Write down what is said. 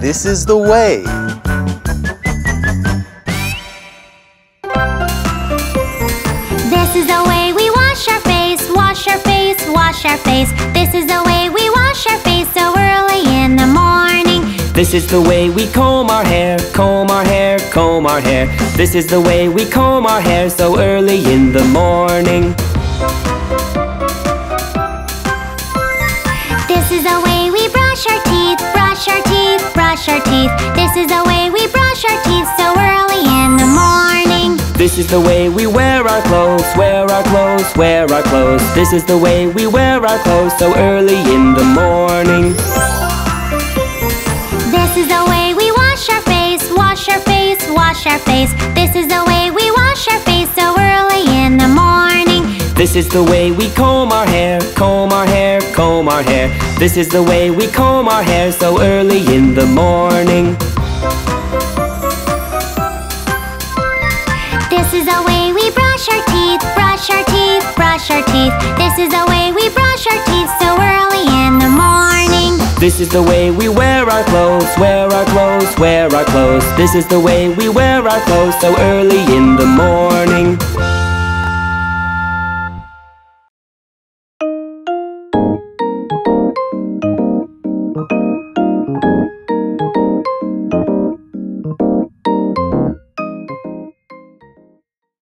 This is the way. This is the way we wash our face, wash our face, wash our face. This is the way we wash our face so early in the morning. This is the way we comb our hair, comb our hair, comb our hair. This is the way we comb our hair so early in the morning. This is the way we brush our teeth, brush our teeth, brush our teeth. This is the way we brush our teeth so early in the morning. This is the way we wear our clothes, wear our clothes, wear our clothes. This is the way we wear our clothes so early in the morning. This is the way we wash our face, wash our face, wash our face. This is the way This is the way we comb our hair, comb our hair, comb our hair. This is the way we comb our hair so early in the morning. This is the way we brush our teeth, brush our teeth, brush our teeth. This is the way we brush our teeth so early in the morning. This is the way we wear our clothes, wear our clothes, wear our clothes. This is the way we wear our clothes so early in the morning.